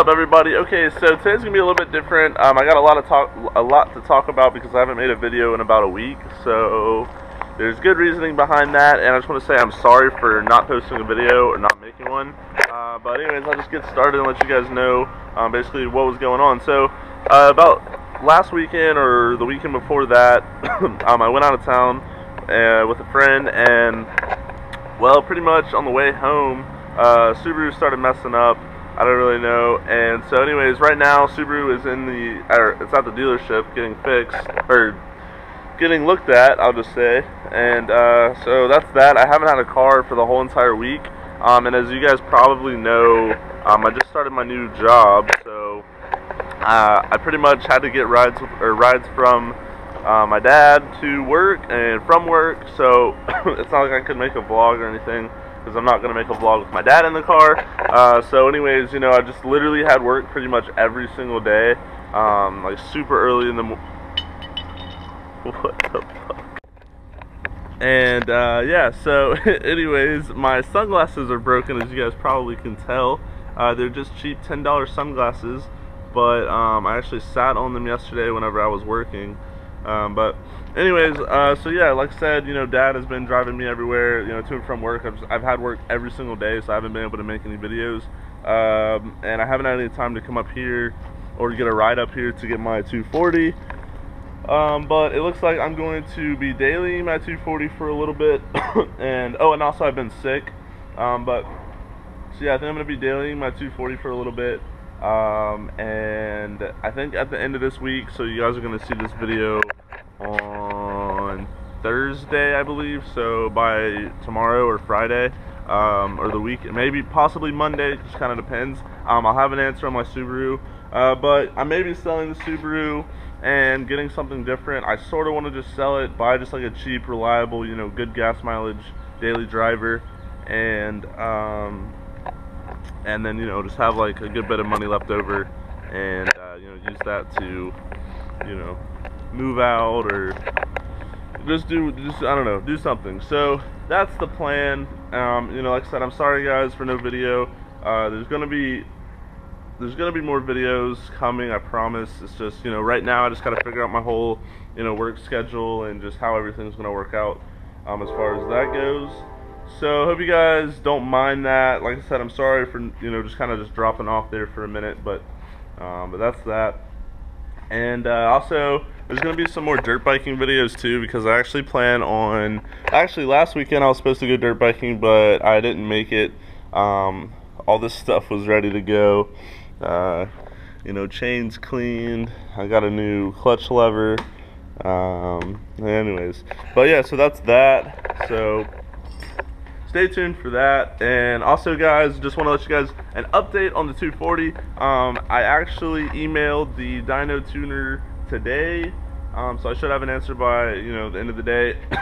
up, everybody? Okay, so today's gonna be a little bit different. Um, I got a lot of talk, a lot to talk about because I haven't made a video in about a week. So there's good reasoning behind that, and I just want to say I'm sorry for not posting a video or not making one. Uh, but anyways, I'll just get started and let you guys know um, basically what was going on. So uh, about last weekend or the weekend before that, um, I went out of town uh, with a friend, and well, pretty much on the way home, uh, Subaru started messing up. I don't really know. And so, anyways, right now Subaru is in the, or it's at the dealership getting fixed or getting looked at. I'll just say. And uh, so that's that. I haven't had a car for the whole entire week. Um, and as you guys probably know, um, I just started my new job, so uh, I pretty much had to get rides or rides from uh, my dad to work and from work. So it's not like I could make a vlog or anything because I'm not going to make a vlog with my dad in the car. Uh, so anyways, you know, I just literally had work pretty much every single day, um, like super early in the morning. What the fuck? And uh, yeah, so anyways, my sunglasses are broken as you guys probably can tell. Uh, they're just cheap $10 sunglasses, but um, I actually sat on them yesterday whenever I was working. Um, but anyways, uh, so yeah, like I said, you know, Dad has been driving me everywhere, you know, to and from work. I've, I've had work every single day, so I haven't been able to make any videos, um, and I haven't had any time to come up here or get a ride up here to get my 240. Um, but it looks like I'm going to be daily my 240 for a little bit, and oh, and also I've been sick. Um, but so yeah, I think I'm gonna be daily my 240 for a little bit. Um, and I think at the end of this week, so you guys are going to see this video on Thursday, I believe. So by tomorrow or Friday, um, or the week, maybe possibly Monday, just kind of depends. Um, I'll have an answer on my Subaru. Uh, but I may be selling the Subaru and getting something different. I sort of want to just sell it, buy just like a cheap, reliable, you know, good gas mileage daily driver, and um, and then you know just have like a good bit of money left over and uh, you know use that to you know move out or just do just I don't know do something. So that's the plan. Um, you know like I said I'm sorry guys for no video. Uh, there's gonna be there's gonna be more videos coming I promise. It's just you know right now I just gotta figure out my whole you know work schedule and just how everything's gonna work out um, as far as that goes so hope you guys don't mind that. Like I said, I'm sorry for you know just kind of just dropping off there for a minute, but um, but that's that. And uh, also, there's gonna be some more dirt biking videos too because I actually plan on. Actually, last weekend I was supposed to go dirt biking, but I didn't make it. Um, all this stuff was ready to go. Uh, you know, chains cleaned. I got a new clutch lever. Um, anyways, but yeah, so that's that. So stay tuned for that. And also guys just want to let you guys an update on the 240 um, I actually emailed the dyno tuner today. Um, so I should have an answer by you know the end of the day.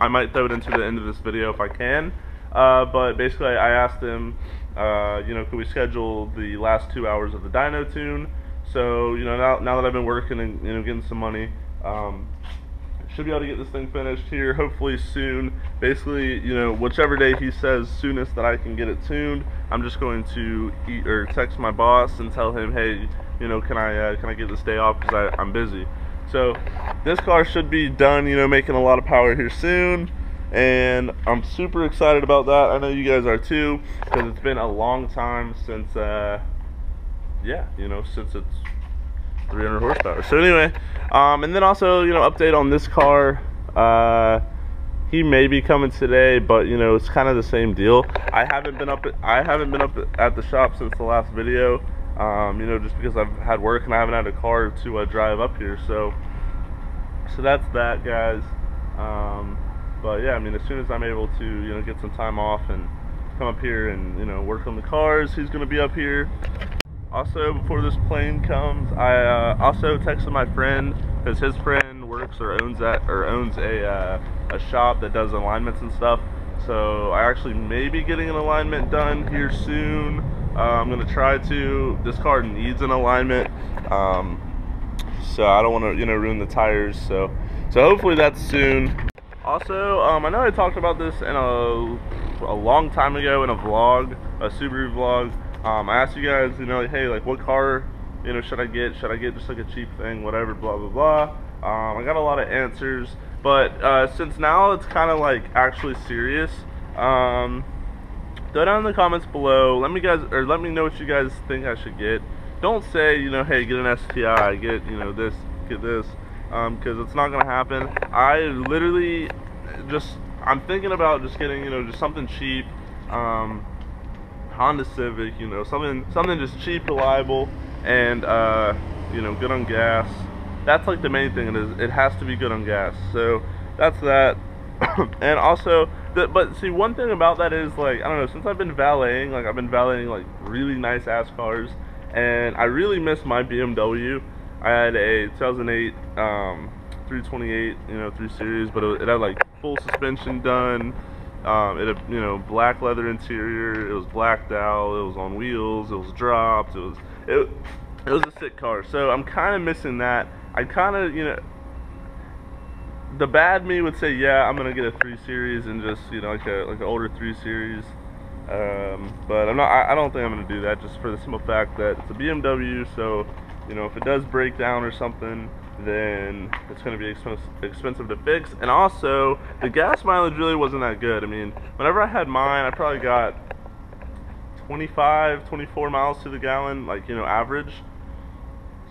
I might throw it into the end of this video if I can. Uh, but basically I asked him uh, you know could we schedule the last two hours of the dyno tune? So you know now, now that I've been working and you know getting some money um, should be able to get this thing finished here hopefully soon. Basically you know whichever day he says soonest that I can get it tuned I'm just going to eat or text my boss and tell him hey you know can I uh, can I get this day off? Because I'm busy. So this car should be done you know making a lot of power here soon and I'm super excited about that. I know you guys are too because it's been a long time since uh, yeah you know since it's 300 horsepower. So anyway, um, and then also you know update on this car. Uh, he may be coming today, but you know it's kind of the same deal. I haven't been up. At, I haven't been up at the shop since the last video. Um, you know, just because I've had work and I haven't had a car to uh, drive up here. So, so that's that, guys. Um, but yeah, I mean, as soon as I'm able to, you know, get some time off and come up here and you know work on the cars, he's gonna be up here. Also, before this plane comes, I uh, also texted my friend because his friend works or owns that or owns a uh, a shop that does alignments and stuff. So I actually may be getting an alignment done here soon. Uh, I'm gonna try to. This car needs an alignment, um, so I don't want to you know ruin the tires. So so hopefully that's soon. Also, um, I know I talked about this in a a long time ago in a vlog, a Subaru vlog. Um, I asked you guys, you know, hey, like what car, you know, should I get? Should I get just like a cheap thing, whatever, blah blah blah. Um, I got a lot of answers, but uh, since now it's kind of like actually serious. Um, throw down in the comments below. Let me guys or let me know what you guys think I should get. Don't say, you know, hey, get an STI, get you know this, get this, because um, it's not gonna happen. I literally just I'm thinking about just getting, you know, just something cheap. Honda Civic, you know, something something just cheap, reliable, and uh, you know, good on gas. That's like the main thing. It is it has to be good on gas. So that's that. and also, the, but see, one thing about that is like I don't know. Since I've been valeting, like I've been valeting like really nice ass cars, and I really miss my BMW. I had a 2008 um, 328, you know, 3 Series, but it, it had like full suspension done. Um, it had, you know, black leather interior. It was blacked out. It was on wheels. It was dropped. It was it. It was a sick car. So I'm kind of missing that. I kind of, you know, the bad me would say, yeah, I'm gonna get a three series and just, you know, like a like an older three series. Um, but I'm not. I, I don't think I'm gonna do that just for the simple fact that it's a BMW. So, you know, if it does break down or something, then it's going to be expensive to fix. And also, the gas mileage really wasn't that good. I mean, whenever I had mine, I probably got 25, 24 miles to the gallon, like, you know, average.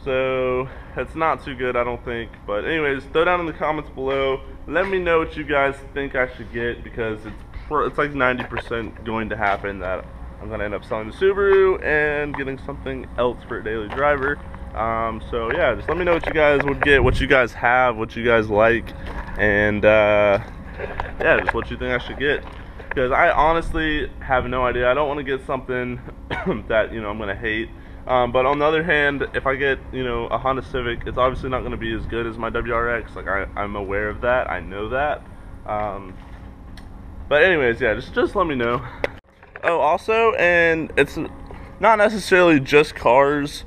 So, it's not too good, I don't think. But anyways, throw down in the comments below. Let me know what you guys think I should get because it's it's like 90% going to happen that I'm going to end up selling the Subaru and getting something else for a daily driver. Um, so yeah, just let me know what you guys would get, what you guys have, what you guys like, and uh, yeah, just what you think I should get. Because I honestly have no idea. I don't want to get something that you know I'm gonna hate. Um, but on the other hand, if I get you know a Honda Civic, it's obviously not going to be as good as my WRX. Like I, I'm aware of that. I know that. Um, but anyways, yeah, just just let me know. Oh, also, and it's not necessarily just cars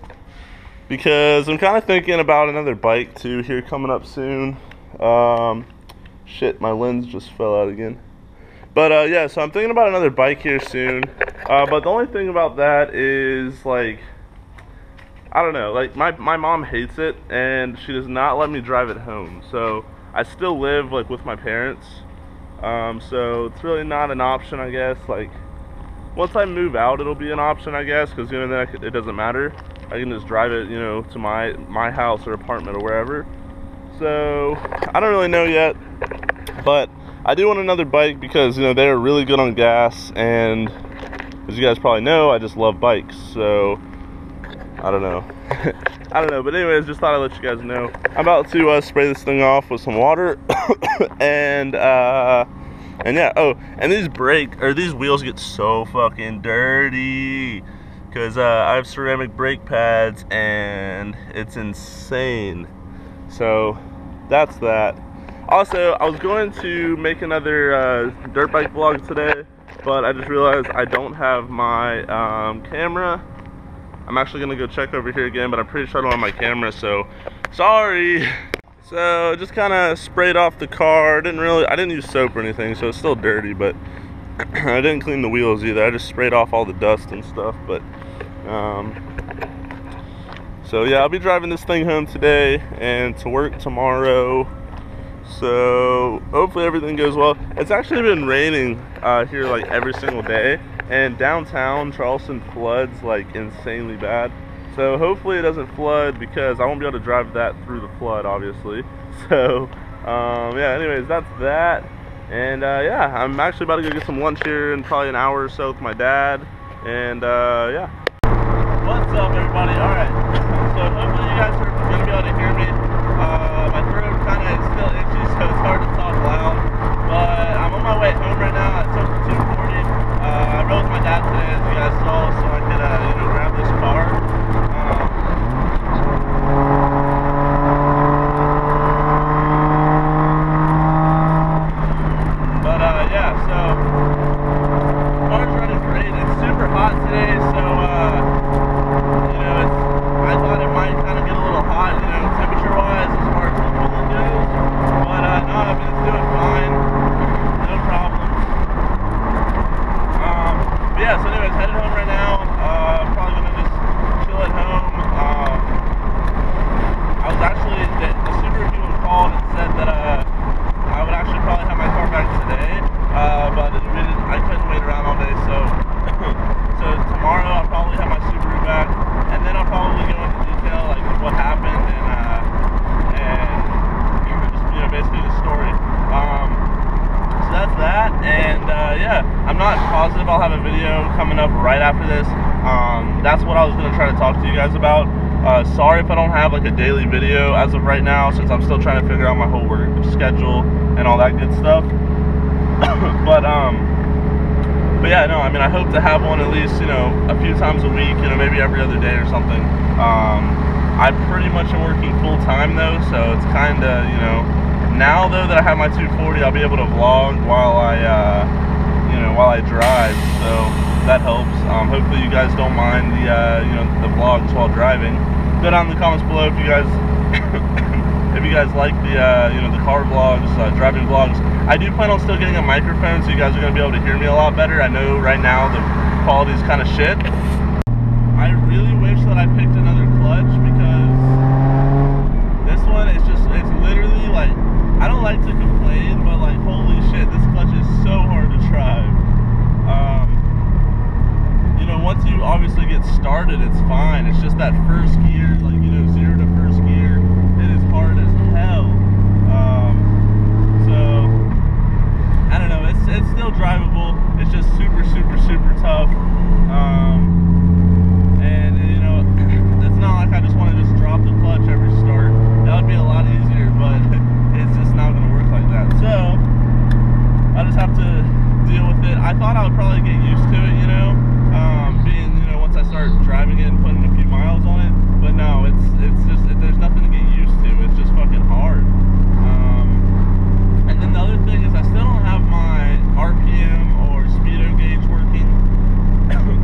because I'm kind of thinking about another bike too here coming up soon. Um, shit, my lens just fell out again. But uh, yeah, so I'm thinking about another bike here soon. Uh, but the only thing about that is like, I don't know, like my, my mom hates it and she does not let me drive it home. So I still live like with my parents. Um, so it's really not an option, I guess. Like once I move out, it'll be an option, I guess, because you know then it doesn't matter. I can just drive it, you know, to my my house or apartment or wherever. So I don't really know yet, but I do want another bike because you know they're really good on gas, and as you guys probably know, I just love bikes. So I don't know. I don't know, but anyways, just thought I'd let you guys know. I'm about to uh, spray this thing off with some water, and uh, and yeah. Oh, and these brake or these wheels get so fucking dirty because uh, I have ceramic brake pads and it's insane. So that's that. Also, I was going to make another uh, dirt bike vlog today, but I just realized I don't have my um, camera. I'm actually gonna go check over here again, but I'm pretty sure I don't have my camera, so sorry. So just kind of sprayed off the car. Didn't really, I didn't use soap or anything, so it's still dirty, but I didn't clean the wheels either. I just sprayed off all the dust and stuff, but um, so yeah, I'll be driving this thing home today and to work tomorrow. So hopefully everything goes well. It's actually been raining uh, here like every single day, and downtown Charleston floods like insanely bad. So hopefully it doesn't flood because I won't be able to drive that through the flood, obviously. So um, yeah, anyways, that's that. And uh, yeah, I'm actually about to go get some lunch here in probably an hour or so with my dad. And uh, yeah. What's up, everybody? All right. So hopefully you guys are gonna be able to hear me. Uh, my throat kind of still itchy, so it's hard to talk loud. But I'm on my way home right now. I took 240. Uh, I rode with my dad today, as you guys saw, so I could, uh, you know, grab this car. hot today, so uh, you know, I thought it might kind of right after this. Um, that's what I was gonna try to talk to you guys about. Uh, sorry if I don't have like a daily video as of right now, since I'm still trying to figure out my whole work schedule and all that good stuff. but um, but yeah, no, I mean, I hope to have one at least, you know, a few times a week, you know, maybe every other day or something. Um, I pretty much am working full time though, so it's kind of, you know, now though that I have my 240, I'll be able to vlog while I, uh, you know, while I drive. So that helps. Um, hopefully you guys don't mind the, uh, you know, the vlogs while driving. Go down in the comments below if you guys, if you guys like the, uh, you know, the car vlogs, uh, driving vlogs. I do plan on still getting a microphone, so you guys are gonna be able to hear me a lot better. I know right now the quality is kind of shit. I really wish that I picked another clutch because this one is just, it's literally like, I don't like to complain, but like, holy shit, this clutch is so hard to drive. Um, you know, once you obviously get started, it's fine. It's just that first gear, like, you know, zero to first gear, it is hard as hell. Um, so, I don't know, it's, it's still drivable. It's just super, super, super tough. Um, and you know, it's not like I just want to just drop the clutch every start. That would be a lot easier, but it's just not going to work like that. So I just have to deal with it. I thought I would probably get used to it, you know, um, being you know once I start driving it and putting a few miles on it. But no, it's it's just it, there's nothing to get used to. It's just fucking hard. Um, and then the other thing is I still don't have my RPM or speedo gauge working.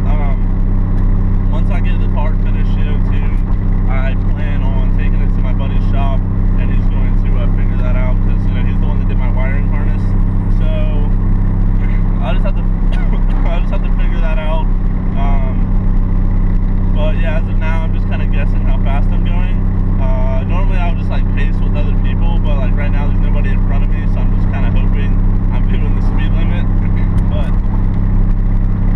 um, once I get the car finished, you know, tuned, I plan on taking it to my buddy's shop, and he's going to uh, figure that out because you know he's the one that did my wiring harness. So I just have to I just have to figure that out. Um, but yeah, as of now, I'm just kind of guessing how fast I'm going. Uh, normally, I would just like pace with other people, but like right now, there's nobody in front of me, so I'm just kind of hoping I'm doing the speed limit. but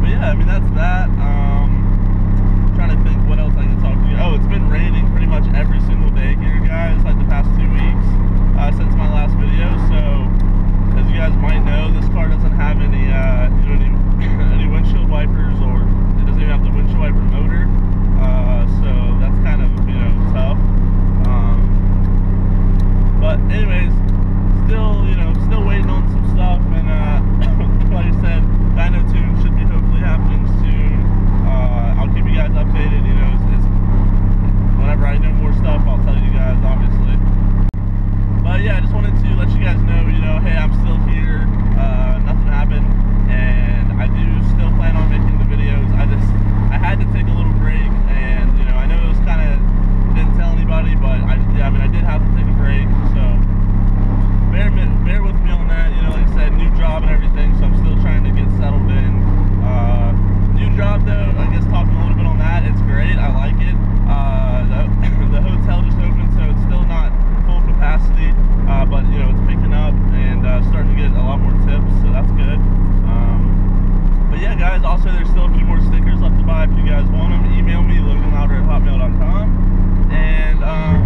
but yeah, I mean that's that. Um, trying to think what else I can talk to you. Oh, it's been raining pretty much every single day here, guys, like the past two weeks uh, since my last video. So, as you guys might know, this car doesn't have any, uh, you know, any, any windshield wipers, or it doesn't even have the windshield wiper motor. Uh, so that's kind of, you know, tough. Um, but anyways, still, you know, still waiting on some stuff, and uh, like I said, Dyno Tune should be hopefully happening soon. Uh, I'll keep you guys updated. You know, it's, it's, whenever I know more stuff, I'll tell you guys, obviously. But yeah, I just wanted to let you guys know, you know, hey, I'm still here. Uh, nothing happened, and I do still plan on making the videos. I just, I had to take a little break, and you know, I know it was kind of didn't tell anybody, but I, yeah, I mean, I did have to take a break, so bear, bear with me on that. You know, like I said, new job and everything, so I'm still trying to get settled in. Uh, new job though, I guess talking a little bit on that, it's great. I like it. Uh, the, the hotel just opened, so it's still not full capacity, uh, but you know, it's picking up and uh, starting to get a lot more tips, so that's good. Um, but yeah, guys, also there's still a few more stickers left to buy if you guys want them. Email me, loganlowder at hotmail.com. And, um,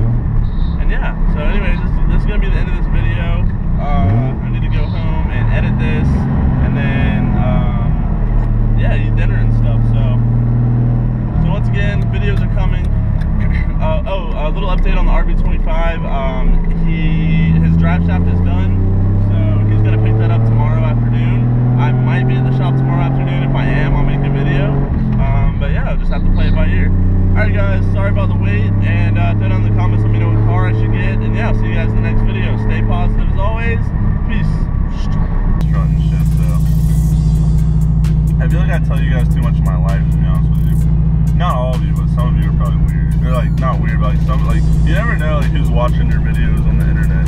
and yeah, so anyways, this, this is going to be the end of this video. Uh, I need to go home and edit this, and then, um, yeah, eat dinner and stuff, so. So once again, videos are coming. Uh, oh, a little update on the RB25. Um, he his drive shaft is done, so he's gonna pick that up tomorrow afternoon. I might be at the shop tomorrow afternoon. If I am, I'll make a video. Um, but yeah, I'll just have to play it by ear. Alright guys, sorry about the wait, and uh, throw down in the comments, let me know what car I should get, and yeah, I'll see you guys in the next video. Stay positive as always. Peace. Shit, so. I tell you guys too much of my life, to be honest with you. Not all of you, but some of you are probably weird. They're like not weird, but like some like you never know like who's watching your videos on the internet.